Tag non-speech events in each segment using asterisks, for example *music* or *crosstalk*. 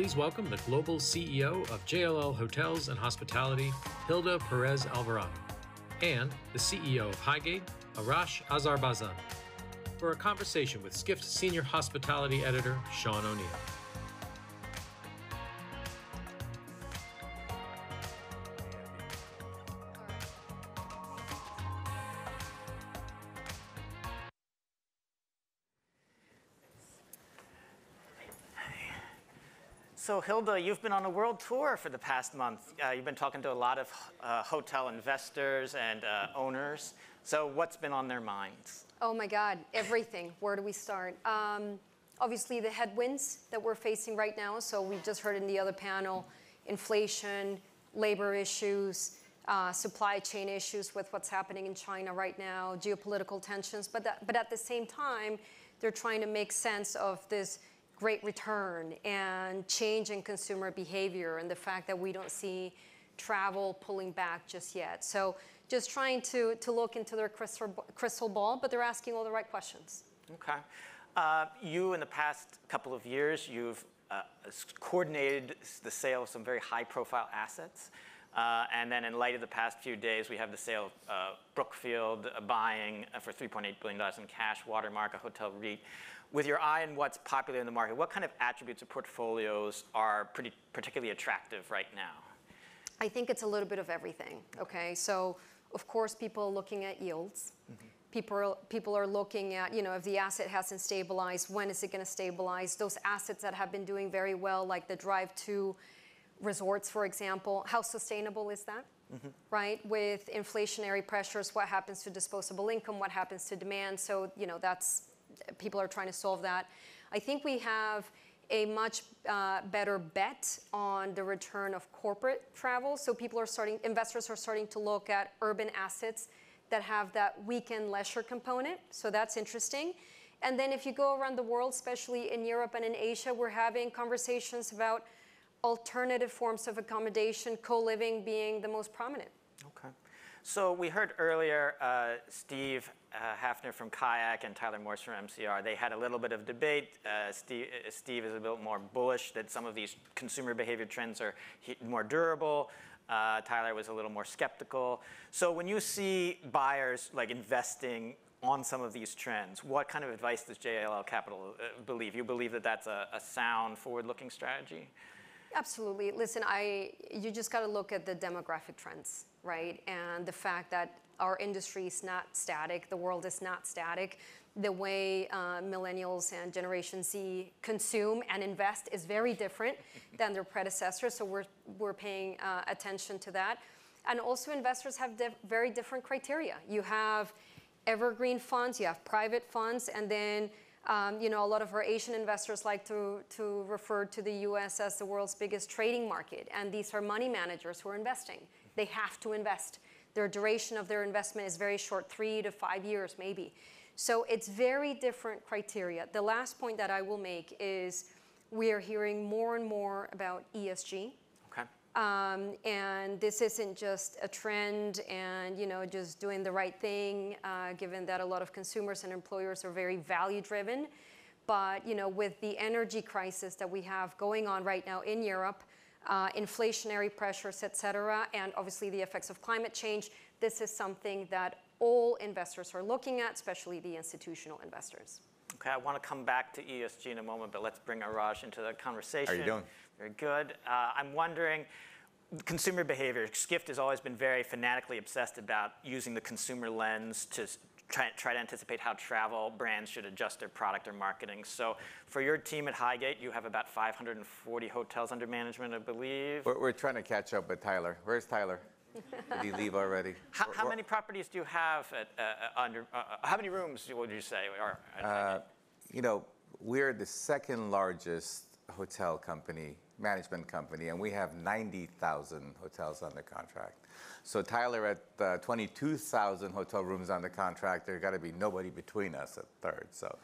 please welcome the Global CEO of JLL Hotels and Hospitality, Hilda Perez Alvarado, and the CEO of Highgate, Arash Azarbarzin, for a conversation with Skift Senior Hospitality Editor Sean O'Neill. So, Hilda, you've been on a world tour for the past month. Uh, you've been talking to a lot of uh, hotel investors and uh, owners. So, what's been on their minds? Oh my God, everything. Where do we start? Um, obviously, the headwinds that we're facing right now. So, we just heard in the other panel inflation, labor issues, uh, supply chain issues with what's happening in China right now, geopolitical tensions. But, that, but at the same time, they're trying to make sense of this great return and change in consumer behavior and the fact that we don't see travel pulling back just yet. So just trying to, to look into their crystal, crystal ball, but they're asking all the right questions. Okay. Uh, you, in the past couple of years, you've uh, coordinated the sale of some very high profile assets. Uh, and then in light of the past few days, we have the sale of uh, Brookfield uh, buying uh, for $3.8 billion in cash, Watermark, a hotel REIT with your eye on what's popular in the market, what kind of attributes of portfolios are pretty particularly attractive right now? I think it's a little bit of everything. Okay, so of course people are looking at yields. Mm-hmm. People are, people are looking at, you know, if the asset hasn't stabilized, when is it going to stabilize? Those assets that have been doing very well, like the drive to resorts, for example, how sustainable is that? Mm-hmm. Right? With inflationary pressures, what happens to disposable income? What happens to demand? So, you know, that's people are trying to solve that. I think we have a much uh, better bet on the return of corporate travel. So people are starting, investors are starting to look at urban assets that have that weekend leisure component. So that's interesting. And then if you go around the world, especially in Europe and in Asia, we're having conversations about alternative forms of accommodation, co-living being the most prominent. Okay. So we heard earlier uh, Steve uh, Hafner from Kayak and Tyler Morse from MCR. They had a little bit of debate. Uh, Steve, is a bit more bullish that some of these consumer behavior trends are more durable. Tyler was a little more skeptical. So when you see buyers like investing on some of these trends, what kind of advice does JLL Capital believe? You believe that that's a, sound, forward-looking strategy? Absolutely. Listen, I you just got to look at the demographic trends, right? And the fact that our industry is not static, the world is not static. The way uh, millennials and Generation Z consume and invest is very different *laughs* than their predecessors, so we're, we're paying uh, attention to that. And also, investors have diff very different criteria. You have evergreen funds, you have private funds, and then um, you know, a lot of our Asian investors like to, to refer to the US as the world's biggest trading market. And these are money managers who are investing. They have to invest. Their duration of their investment is very short, three to five years maybe. So it's very different criteria. The last point that I will make is we are hearing more and more about ESG. Okay. Um, and this isn't just a trend and you know just doing the right thing, uh, given that a lot of consumers and employers are very value driven. But you know, with the energy crisis that we have going on right now in Europe, uh, inflationary pressures, et cetera, and obviously the effects of climate change, this is something that all investors are looking at, especially the institutional investors. Okay, I want to come back to ESG in a moment, but let's bring Arash into the conversation. How are you doing? Very good. Uh, I'm wondering, consumer behavior. Skift has always been very fanatically obsessed about using the consumer lens to try, try to anticipate how travel brands should adjust their product or marketing. So for your team at Highgate, you have about 540 hotels under management, I believe. We're, we're trying to catch up with Tyler. Where's Tyler? Did he leave already? *laughs* How, how many properties do you have at, uh, uh under, uh, uh, how many rooms would you say are uh, You know, we're the second largest hotel company, management company, and we have 90,000 hotels under contract. So Tyler at uh, 22,000 hotel rooms under contract, there's got to be nobody between us at third. So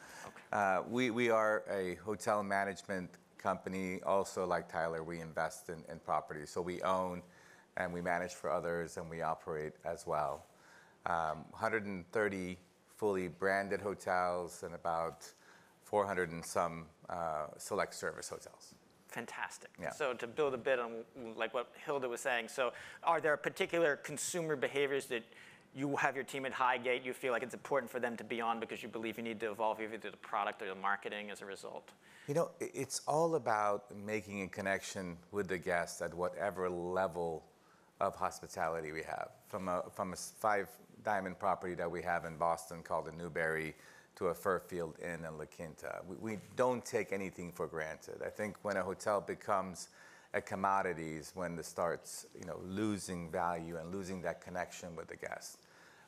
uh, we, we are a hotel management company. Also, like Tyler, we invest in, in properties. So we own and we manage for others and we operate as well. Um, 130 fully branded hotels and about 400 and some uh, select service hotels. Fantastic. Yeah. So to build a bit on like what Hilda was saying, so are there particular consumer behaviors that you have your team at Highgate, you feel like it's important for them to be on because you believe you need to evolve either the product or the marketing as a result? You know, it's all about making a connection with the guest at whatever level of hospitality we have. From a from a five diamond property that we have in Boston called the Newbury to a Fairfield Inn in La Quinta. We, we don't take anything for granted. I think when a hotel becomes a commodity is when it starts, you know, losing value and losing that connection with the guest.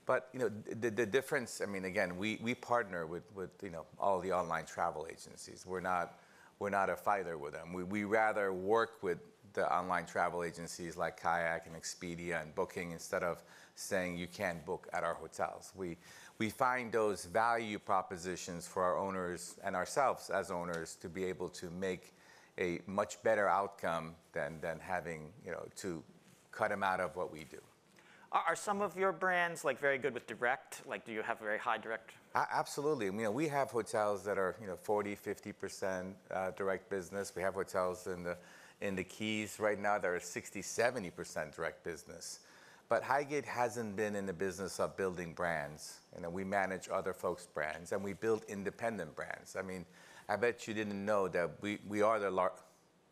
But you know, the, the difference. I mean, again, we, we partner with, with you know all the online travel agencies. We're not we're not a fighter with them. We, we rather work with the online travel agencies like Kayak and Expedia and Booking instead of saying you can't book at our hotels. We we find those value propositions for our owners and ourselves as owners to be able to make a much better outcome than than having you know to cut them out of what we do. Are, some of your brands like very good with direct? Like, do you have very high direct? A- Absolutely. You know, we have hotels that are, you know, 40, 50% uh, direct business. We have hotels in the, in the Keys right now that are 60, 70% direct business. But Highgate hasn't been in the business of building brands. You know, we manage other folks' brands and we build independent brands. I mean, I bet you didn't know that we, we are the lar-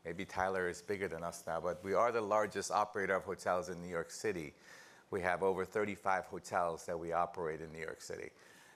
maybe Tyler is bigger than us now, but we are the largest operator of hotels in New York City. We have over 35 hotels that we operate in New York City.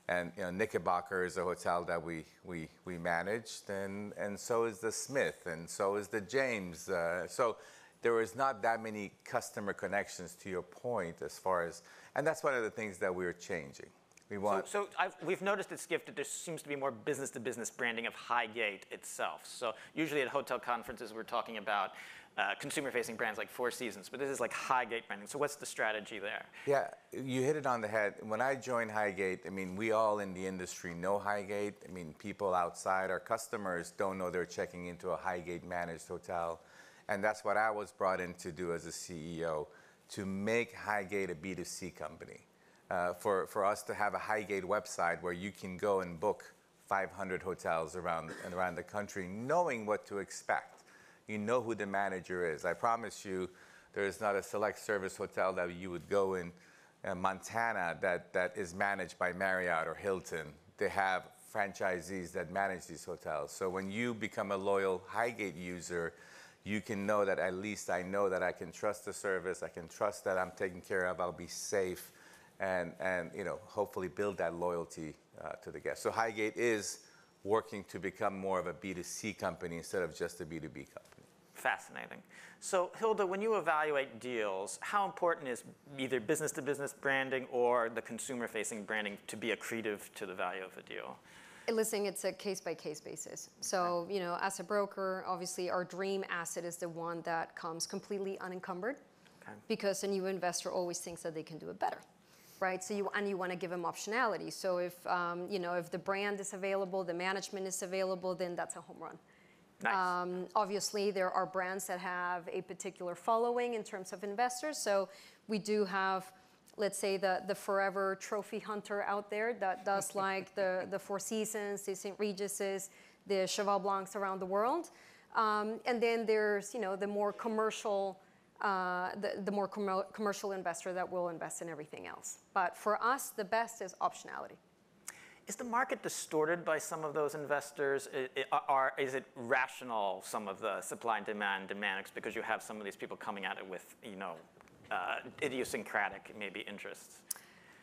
And you know, Knickerbocker is a hotel that we, we, we managed, and, and so is the Smith, and so is the James. Uh, so there is not that many customer connections to your point as far as, and that's one of the things that we're changing. We want, so I've, we've noticed at Skift that there seems to be more business-to-business branding of Highgate itself. So usually at hotel conferences, we're talking about uh, consumer-facing brands like Four Seasons, but this is like Highgate branding. So what's the strategy there? Yeah, you hit it on the head. When I joined Highgate, I mean, we all in the industry know Highgate. I mean, people outside, our customers don't know they're checking into a Highgate managed hotel. And that's what I was brought in to do as a CEO, to make Highgate a B2C company. Uh, for, for us to have a Highgate website where you can go and book 500 hotels around, around the country, knowing what to expect. You know who the manager is. I promise you, there is not a select service hotel that you would go in uh, Montana that, that is managed by Marriott or Hilton. They have franchisees that manage these hotels. So when you become a loyal Highgate user, you can know that at least I know that I can trust the service, I can trust that I'm taken care of, I'll be safe, and, and you know, hopefully build that loyalty uh, to the guest. So Highgate is working to become more of a B2C company instead of just a B2B company. Fascinating. So Hilda, when you evaluate deals, how important is either business-to-business branding or the consumer-facing branding to be accretive to the value of a deal? Listen, it's a case by case basis. So, you know, as a broker, obviously our dream asset is the one that comes completely unencumbered Okay. because a new investor always thinks that they can do it better. Right, so you and you want to give them optionality. So if um, you know if the brand is available, the management is available, then that's a home run. Nice. Um, obviously, there are brands that have a particular following in terms of investors. So we do have, let's say, the, the forever trophy hunter out there that does *laughs* like the, the Four Seasons, the St. Regis's, the Cheval Blancs around the world. Um, and then there's, you know, the more commercial, uh, the, the more commer- commercial investor that will invest in everything else. But for us, the best is optionality. Is the market distorted by some of those investors? Are, is it rational, some of the supply and demand dynamics, because you have some of these people coming at it with, you know, idiosyncratic maybe interests?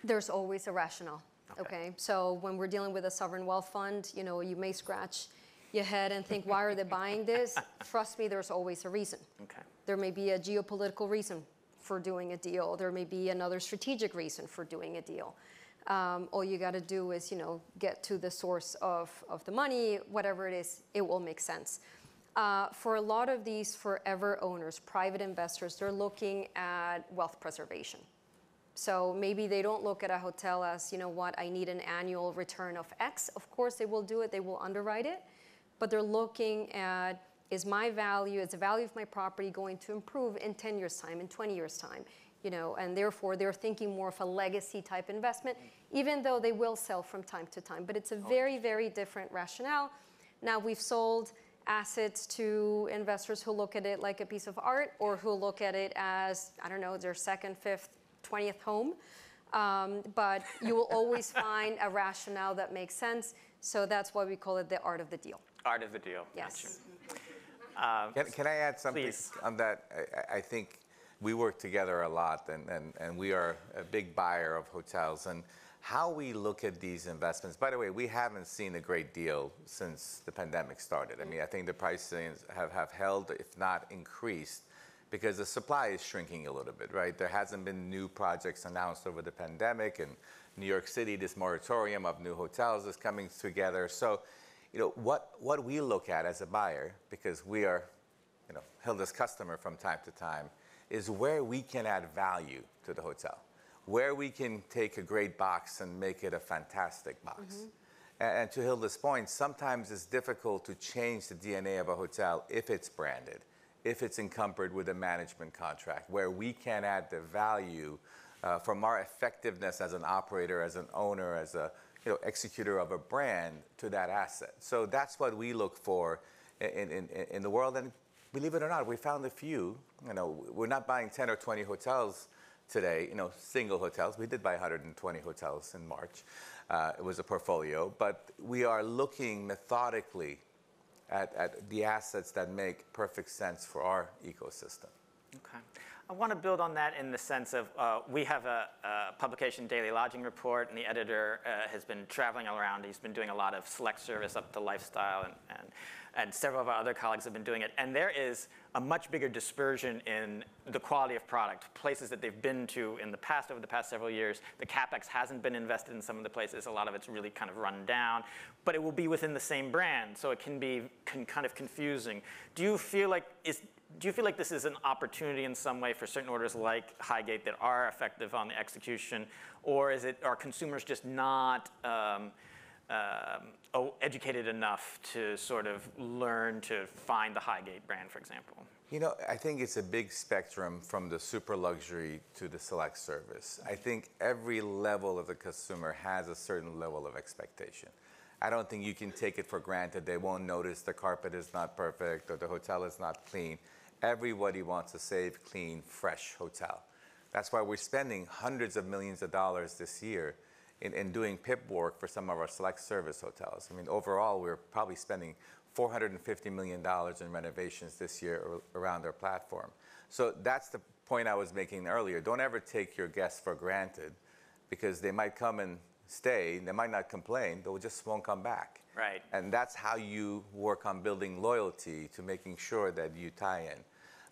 There's always a rationale. Okay. Okay. So when we're dealing with a sovereign wealth fund, you know, you may scratch your head and think, why are they buying this? *laughs* Trust me, there's always a reason. Okay. There may be a geopolitical reason for doing a deal. There may be another strategic reason for doing a deal. Um, all you got to do is, you know, get to the source of, of the money, whatever it is, it will make sense. Uh, for a lot of these forever owners, private investors, they're looking at wealth preservation. So maybe they don't look at a hotel as, you know what, I need an annual return of X. Of course, they will do it, they will underwrite it, but they're looking at is my value, is the value of my property going to improve in 10 years' time, in 20 years' time? You know, and therefore they're thinking more of a legacy type investment, even though they will sell from time to time. But it's a very, very different rationale. Now we've sold assets to investors who look at it like a piece of art or who look at it as, I don't know, their second, fifth, 20th home. Um, but you will always *laughs* find a rationale that makes sense. So that's why we call it the art of the deal. Art of the deal. Yes. Can, can I add something Please. on that? I- I, I think we work together a lot, and, and, and we are a big buyer of hotels. And how we look at these investments, by the way, we haven't seen a great deal since the pandemic started. I mean, I think the prices have, have held, if not increased, because the supply is shrinking a little bit, right? There hasn't been new projects announced over the pandemic. And New York City, this moratorium of new hotels is coming together. So, you know, what, what we look at as a buyer, because we are, you know, Hilda's customer from time to time, is where we can add value to the hotel, where we can take a great box and make it a fantastic box. And, and to Hilda's point, sometimes it's difficult to change the DNA of a hotel if it's branded, if it's encumbered with a management contract, where we can add the value uh, from our effectiveness as an operator, as an owner, as a you know, executor of a brand to that asset. So that's what we look for in, in, in the world. And believe it or not, we found a few. You know, we're not buying 10 or 20 hotels today, you know, single hotels. We did buy 120 hotels in March. Uh, it was a portfolio. But we are looking methodically at, the assets that make perfect sense for our ecosystem. Okay. I want to build on that in the sense of uh, we have a, a, publication, Daily Lodging Report, and the editor uh, has been traveling around. He's been doing a lot of select service up to lifestyle, and, and, and several of our other colleagues have been doing it. And there is a much bigger dispersion in the quality of product. Places that they've been to in the past, over the past several years, the capex hasn't been invested in some of the places. A lot of it's really kind of run down, but it will be within the same brand, so it can be can, kind of confusing. Do you feel like is do you feel like this is an opportunity in some way for certain orders like Highgate that are effective on the execution, or is it are consumers just not um, um, educated enough to sort of learn to find the Highgate brand, for example? You know, I think it's a big spectrum from the super luxury to the select service. I think every level of the consumer has a certain level of expectation. I don't think you can take it for granted. They won't notice the carpet is not perfect or the hotel is not clean. Everybody wants a safe, clean, fresh hotel. That's why we're spending hundreds of millions of dollars this year in, in doing PIP work for some of our select service hotels. I mean, overall, we're probably spending $450 million in renovations this year around our platform. So that's the point I was making earlier. Don't ever take your guests for granted because they might come and stay, they might not complain, they just won't come back. Right. And that's how you work on building loyalty to making sure that you tie in.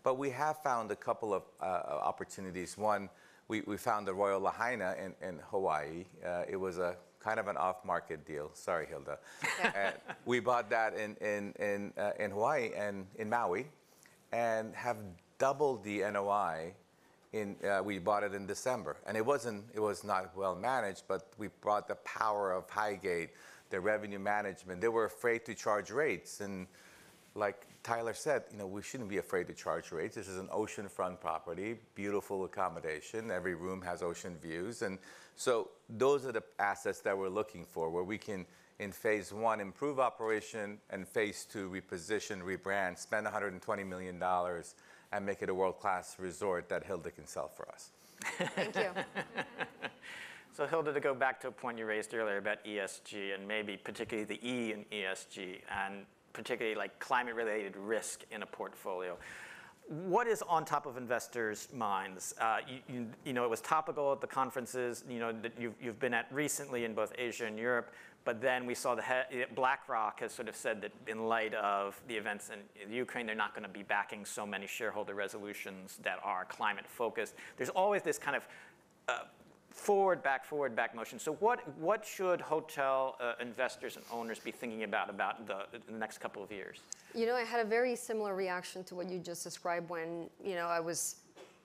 But we have found a couple of uh, opportunities. One, we, we found the Royal Lahaina in, in Hawaii. Uh, it was a kind of an off-market deal. Sorry, Hilda. uh, we bought that in, in, in, uh, in Hawaii and in Maui and have doubled the NOI in, uh, we bought it in December, and it wasn't. It was not well managed, but we brought the power of Highgate, the revenue management. They were afraid to charge rates, and like Tyler said, you know, we shouldn't be afraid to charge rates. This is an oceanfront property, beautiful accommodation. Every room has ocean views, and so those are the assets that we're looking for, where we can. In phase one, improve operation, and phase two, reposition, rebrand, spend 120 million dollars, and make it a world-class resort that Hilda can sell for us. Thank you. *laughs* So Hilda, to go back to a point you raised earlier about ESG and maybe particularly the E in ESG and particularly like climate-related risk in a portfolio. What is on top of investors' minds? Uh, you, you, you, know, it was topical at the conferences, you know, that you've, you've been at recently in both Asia and Europe, but then we saw the BlackRock has sort of said that in light of the events in Ukraine, they're not going to be backing so many shareholder resolutions that are climate focused. There's always this kind of uh, forward, back, forward, back motion. So what, what should hotel uh, investors and owners be thinking about about the, the, next couple of years? You know, I had a very similar reaction to what you just described when, you know, I was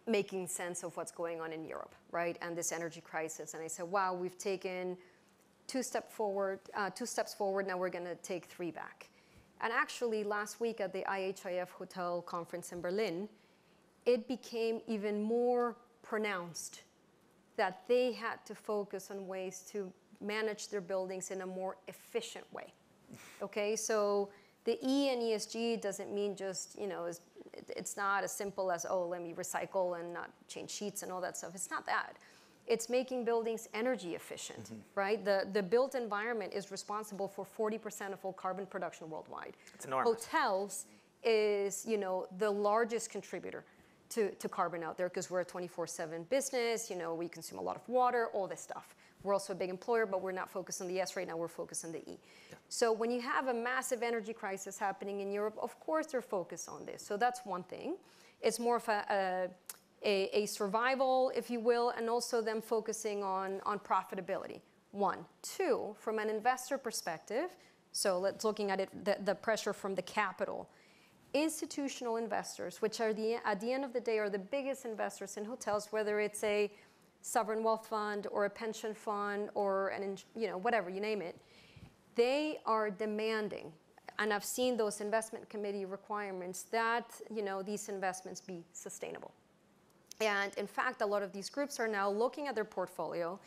making sense of what's going on in Europe, right? And this energy crisis. And I said, wow, we've taken two, step forward, uh, two steps forward, now we're going to take three back. And actually, last week at the IHIF Hotel Conference in Berlin, it became even more pronounced that they had to focus on ways to manage their buildings in a more efficient way. Okay, so The E in ESG doesn't mean just, you know, is- it- it's not as simple as, oh, let me recycle and not change sheets and all that stuff. It's not that. It's making buildings energy efficient, Mm-hmm. right? The, the built environment is responsible for 40% of all carbon production worldwide. It's enormous. Hotels is, you know, the largest contributor to, to carbon out there because we're a 24/7 business. You know, we consume a lot of water, all this stuff. We're also a big employer, but we're not focused on the S right now. We're focused on the E. So when you have a massive energy crisis happening in Europe, of course they're focused on this. So that's one thing. It's more of a, a a, a survival, if you will, and also them focusing on, on profitability. One. Two, from an investor perspective, so let's looking at it, the, the pressure from the capital. Institutional investors, which are the, at the end of the day are the biggest investors in hotels, whether it's a sovereign wealth fund or a pension fund or an, you know, whatever, you name it, they are demanding, and I've seen those investment committee requirements that, you know, these investments be sustainable. And in fact, a lot of these groups are now looking at their portfolio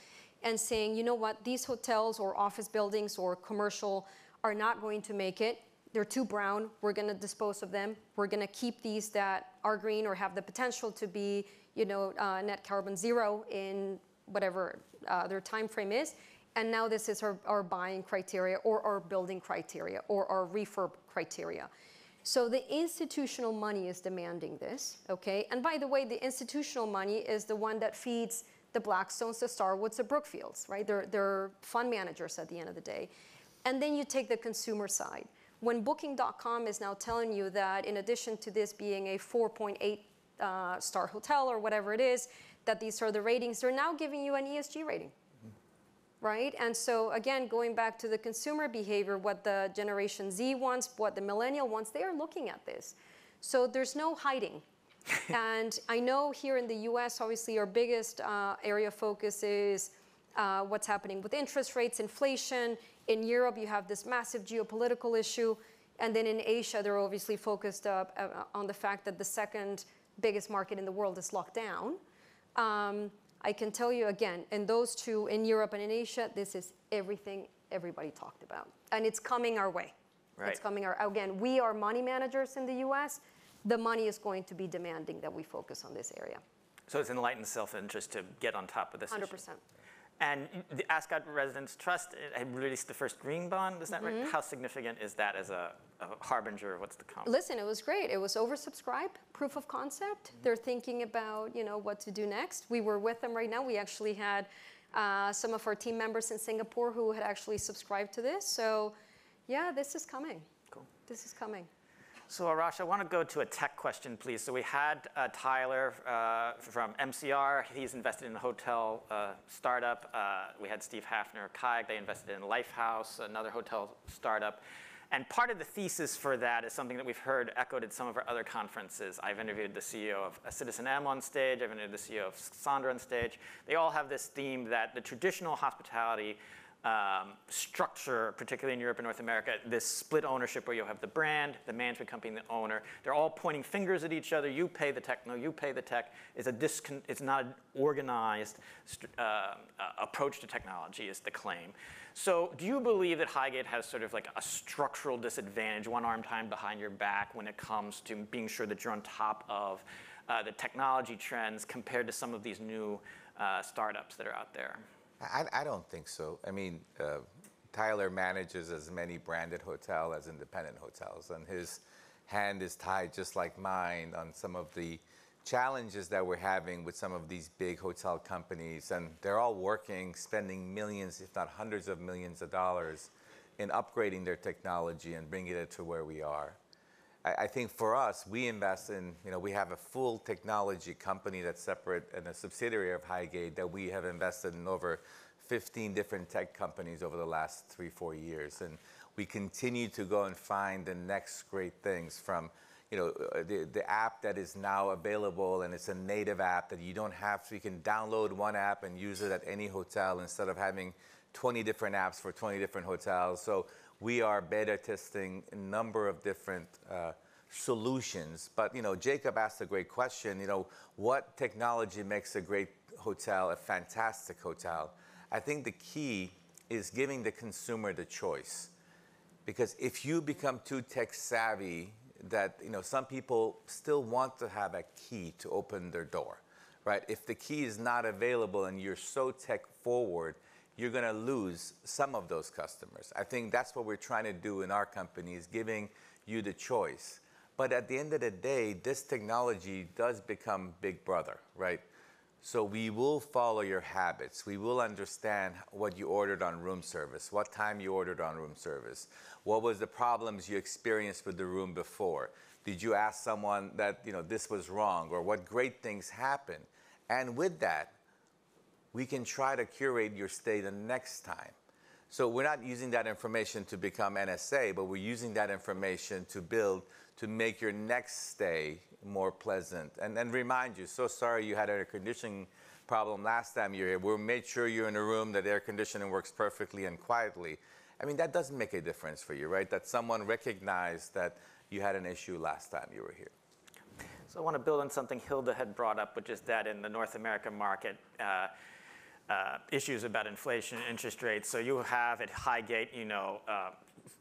and saying, you know what, these hotels or office buildings or commercial are not going to make it. They're too brown. We're going to dispose of them. We're going to keep these that are green or have the potential to be, you know, uh, net carbon zero in whatever uh, their time frame is. And now this is our, our buying criteria or our building criteria or our refurb criteria. So the institutional money is demanding this, okay? And by the way, the institutional money is the one that feeds the Blackstones, the Starwoods, the Brookfields, right? They're, they're fund managers at the end of the day. And then you take the consumer side. When Booking.com is now telling you that in addition to this being a 4.8 uh, star hotel or whatever it is, that these are the ratings, they're now giving you an ESG rating right? And so again, going back to the consumer behavior, what the Generation Z wants, what the millennial wants, they are looking at this. So there's no hiding. *laughs* and I know here in the US, obviously, our biggest uh, area of focus is uh, what's happening with interest rates, inflation. In Europe, you have this massive geopolitical issue. And then in Asia, they're obviously focused uh, on the fact that the second biggest market in the world is locked down. Um, I can tell you again, in those two, in Europe and in Asia, this is everything everybody talked about. And it's coming our way. Right. It's coming our, again, we are money managers in the US. The money is going to be demanding that we focus on this area. So it's enlightened self-interest to get on top of this issue. 100%. And the Ascott Residence Trust had released the first green bond, is that Mm-hmm. right? How significant is that as a, a harbinger of what's to come? Listen, it was great. It was oversubscribed, proof of concept. They're thinking about, you know, what to do next. We were with them right now. We actually had uh, some of our team members in Singapore who had actually subscribed to this. So, yeah, this is coming. Cool. This is coming. So Arash, I want to go to a tech question, please. So we had uh, Tyler uh, from MCR. He's invested in a hotel uh, startup. We had Steve Hafner of Kayak. They invested in Lifehouse, another hotel startup. And part of the thesis for that is something that we've heard echoed at some of our other conferences. I've interviewed the CEO of Citizen M on stage. I've interviewed the CEO of Sonder on stage. They all have this theme that the traditional hospitality um, structure, particularly in Europe and North America, this split ownership where you have the brand, the management company, and the owner. They're all pointing fingers at each other. You pay the tech, no, you pay the tech. It's, a discon- it's not an organized uh, approach to technology, is the claim. So, do you believe that Highgate has sort of like a structural disadvantage, one arm tied behind your back, when it comes to being sure that you're on top of uh, the technology trends compared to some of these new uh, startups that are out there? I, I don't think so. I mean, uh, Tyler manages as many branded hotel as independent hotels, and his hand is tied just like mine on some of the challenges that we're having with some of these big hotel companies, and they're all working, spending millions, if not hundreds of millions of dollars in upgrading their technology and bringing it to where we are. I, think for us, we invest in, you know, we have a full technology company that's separate and a subsidiary of Highgate that we have invested in over 15 different tech companies over the last three, four years. And we continue to go and find the next great things from, you know, uh, the, app that is now available and it's a native app that you don't have to, you can download one app and use it at any hotel instead of having 20 different apps for 20 different hotels. So we are beta testing a number of different uh, solutions. But you know, Jacob asked a great question. You know, what technology makes a great hotel a fantastic hotel? I think the key is giving the consumer the choice. Because if you become too tech savvy, that you know some people still want to have a key to open their door, right? If the key is not available and you're so tech forward, you're going to lose some of those customers. I think that's what we're trying to do in our company is giving you the choice. But at the end of the day, this technology does become big brother, right? So we will follow your habits. We will understand what you ordered on room service, what time you ordered on room service, what was the problems you experienced with the room before. Did you ask someone that you know this was wrong or what great things happened? And with that, we can try to curate your stay the next time. So we're not using that information to become NSA, but we're using that information to build to make your next stay more pleasant. And, and remind you, so sorry you had an air conditioning problem last time you were here. We made sure you're in a room that air conditioning works perfectly and quietly. I mean, that doesn't make a difference for you, right? That someone recognized that you had an issue last time you were here. So I want to build on something Hilda had brought up, which is that in the North American market, uh, uh, issues about inflation, interest rates. So you have at Highgate, you know, uh,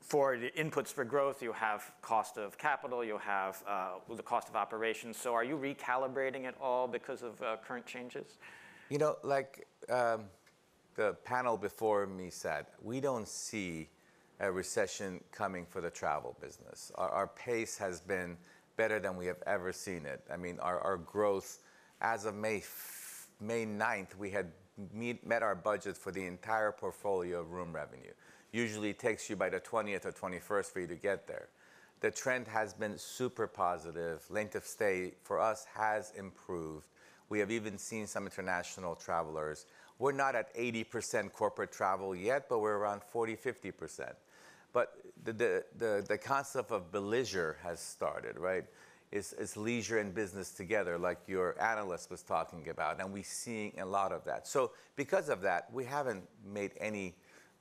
for the inputs for growth, you have cost of capital, you have uh, the cost of operations. So are you recalibrating at all because of current changes? You know, like um, the panel before me said, we don't see a recession coming for the travel business. Our, pace has been better than we have ever seen it. I mean, our, our growth as of May, May 9th, we had meet, met our budget for the entire portfolio of room revenue. Usually it takes you by the 20th or 21st for you to get there. The trend has been super positive. Length of stay for us has improved. We have even seen some international travelers. We're not at 80% corporate travel yet, but we're around 40, 50%. But the, the, the, the concept of leisure has started, right? It's, it's leisure and business together, like your analyst was talking about, and we're seeing a lot of that. So because of that, we haven't made any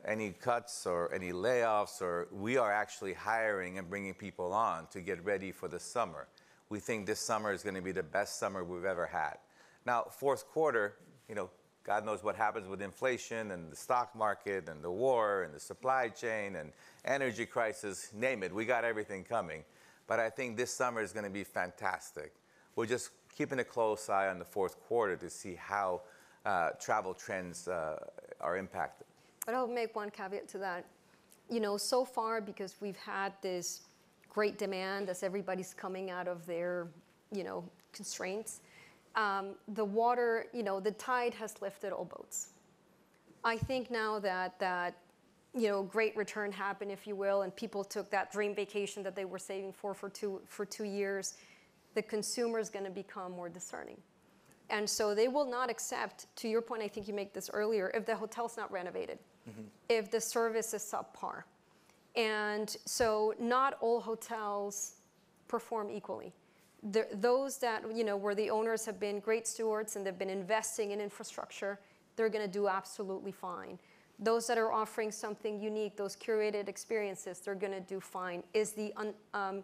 any cuts or any layoffs, or we are actually hiring and bringing people on to get ready for the summer. We think this summer is going to be the best summer we've ever had. Now, fourth quarter, you know, God knows what happens with inflation and the stock market and the war and the supply chain and energy crisis, name it. We got everything coming. But I think this summer is going to be fantastic. We're just keeping a close eye on the fourth quarter to see how uh, travel trends uh, are impacted. But I'll make one caveat to that. You know, so far, because we've had this great demand as everybody's coming out of their, you know, constraints, um, the water, you know, the tide has lifted all boats. I think now that that, you know, great return happened, if you will, and people took that dream vacation that they were saving for for two for two years, the consumer is going to become more discerning. And so they will not accept, to your point, I think you make this earlier, if the hotel's not renovated mm-hmm. if the service is subpar. And so not all hotels perform equally. The, those that, you know, where the owners have been great stewards and they've been investing in infrastructure, they're going to do absolutely fine. Those that are offering something unique, those curated experiences, they're going to do fine. Is the un, um,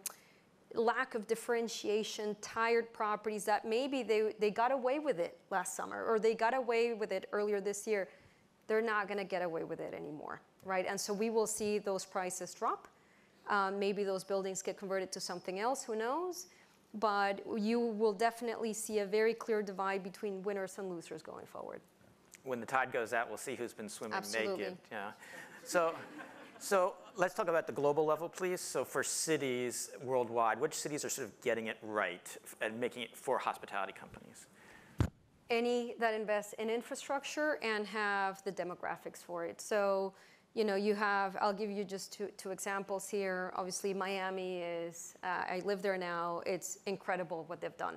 lack of differentiation, tired properties that maybe they, they got away with it last summer or they got away with it earlier this year, they're not going to get away with it anymore, right? And so we will see those prices drop. Um, maybe those buildings get converted to something else, who knows? But you will definitely see a very clear divide between winners and losers going forward. When the tide goes out, we'll see who's been swimming Absolutely. naked. Yeah. So, so let's talk about the global level, please. So for cities worldwide, which cities are sort of getting it right and making it for hospitality companies? any that invest in infrastructure and have the demographics for it. So, you know, you have, I'll give you just two, two examples here. Obviously, Miami is, uh, I live there now. It's incredible what they've done.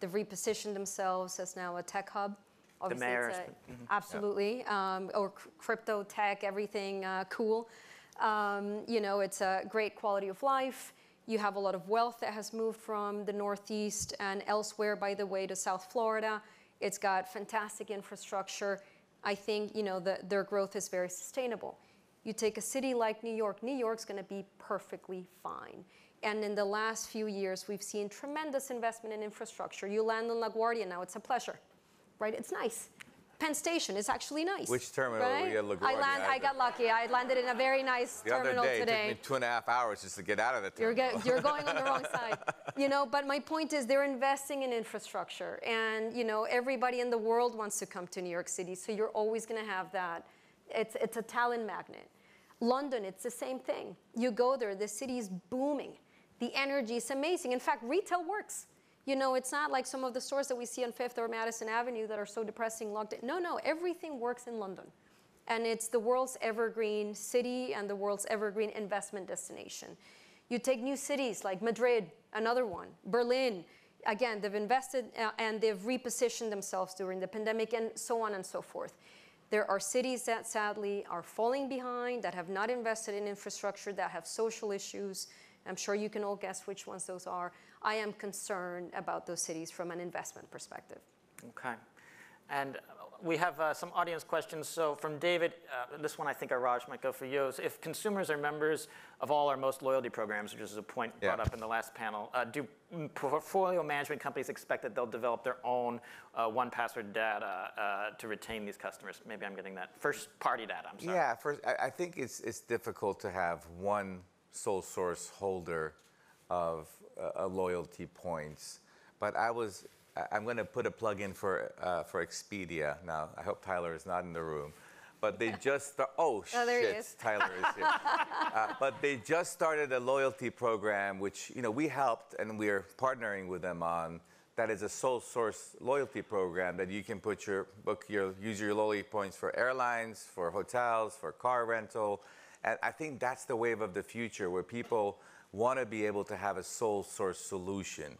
They've repositioned themselves as now a tech hub. Obviously, the mayor's, a, mm-hmm. absolutely, yeah. um, or crypto tech, everything uh, cool. Um, you know, it's a great quality of life. You have a lot of wealth that has moved from the Northeast and elsewhere, by the way, to South Florida. It's got fantastic infrastructure. I think you know the, their growth is very sustainable. You take a city like New York, New York's going to be perfectly fine. And in the last few years, we've seen tremendous investment in infrastructure. You land in LaGuardia now, it's a pleasure, right? It's nice. Penn Station is actually nice. Which terminal were right? you at I, LaGuardia land, I got lucky. I landed in a very nice The other terminal day, today. it took me two and a half hours just to get out of the You're, terminal. get, you're going on the wrong *laughs* side. You know, but my point is they're investing in infrastructure. And, you know, everybody in the world wants to come to New York City. So you're always going to have that. It's, it's a talent magnet. London, it's the same thing. You go there, the city is booming. The energy is amazing. In fact, retail works. You know, it's not like some of the stores that we see on Fifth or Madison Avenue that are so depressing, locked in. No, no, everything works in London. And it's the world's evergreen city and the world's evergreen investment destination. You take new cities like Madrid, another one, Berlin. Again, they've invested uh, and they've repositioned themselves during the pandemic and so on and so forth. There are cities that sadly are falling behind, that have not invested in infrastructure, that have social issues. I'm sure you can all guess which ones those are. I am concerned about those cities from an investment perspective. Okay. And uh, we have uh, some audience questions. So from David, uh, this one I think Raj might go for you. is If consumers are members of all our most loyalty programs, which is a point Yeah. brought up in the last panel, uh, do portfolio management companies expect that they'll develop their own uh, one password data uh, to retain these customers? Maybe I'm getting that. First party data, I'm sorry. Yeah, first, I, I think it's, it's difficult to have one sole source holder of uh, loyalty points. But I was, I'm going to put a plug in for, uh, for Expedia. Now, I hope Tyler is not in the room. But they *laughs* just, sta- oh, Oh, shit, is. *laughs* Tyler is here. Uh, but they just started a loyalty program, which, you know, we helped and we're partnering with them on. That is a sole source loyalty program that you can put your, book your, use your loyalty points for airlines, for hotels, for car rental. And I think that's the wave of the future where people want to be able to have a sole source solution.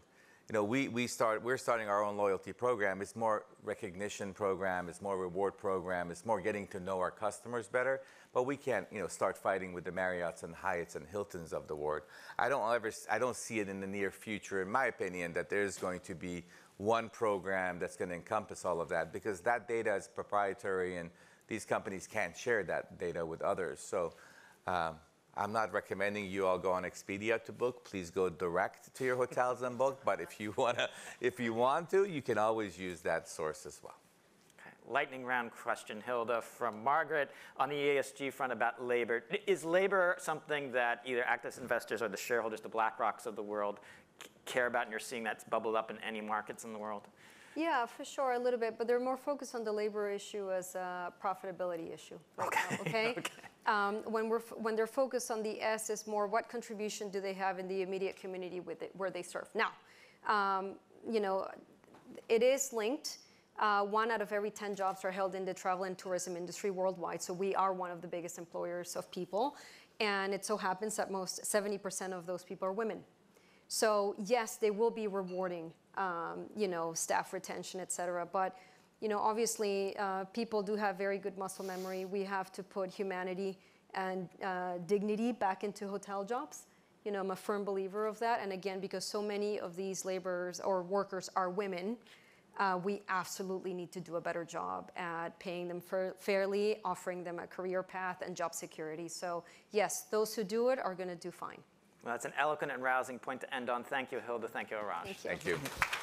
You know, we, we start, we're starting our own loyalty program. It's more recognition program, it's more reward program, it's more getting to know our customers better. But we can't, you know, start fighting with the Marriotts and Hyatts and Hiltons of the world. I don't ever, I don't see it in the near future, in my opinion, that there's going to be one program that's going to encompass all of that because that data is proprietary and these companies can't share that data with others. So um, I'm not recommending you all go on Expedia to book. Please go direct to your hotels and book. But if you wanna, if you want to, you can always use that source as well. Okay. Lightning round question, Hilda, from Margaret on the ESG front about labor. Is labor something that either activist investors or the shareholders, the BlackRocks of the world, care about, and you're seeing that's bubbled up in any markets in the world? Yeah, for sure, a little bit, but they're more focused on the labor issue as a profitability issue right now, *laughs* okay? Um, when, we're, f- when they're focused on the S, is more what contribution do they have in the immediate community with it, where they serve. Now, um, you know, it is linked. Uh, one out of every 10 jobs are held in the travel and tourism industry worldwide, so we are one of the biggest employers of people. And it so happens that most 70% of those people are women. So yes, they will be rewarding, um, you know, staff retention, et cetera. But, you know, obviously, uh, people do have very good muscle memory. We have to put humanity and uh, dignity back into hotel jobs. You know, I'm a firm believer of that. And again, because so many of these laborers or workers are women, uh, we absolutely need to do a better job at paying them fair- fairly, offering them a career path and job security. So yes, those who do it are going to do fine. Well, that's an eloquent and rousing point to end on. Thank you, Hilda. Thank you, Arash. Thank you. Thank you.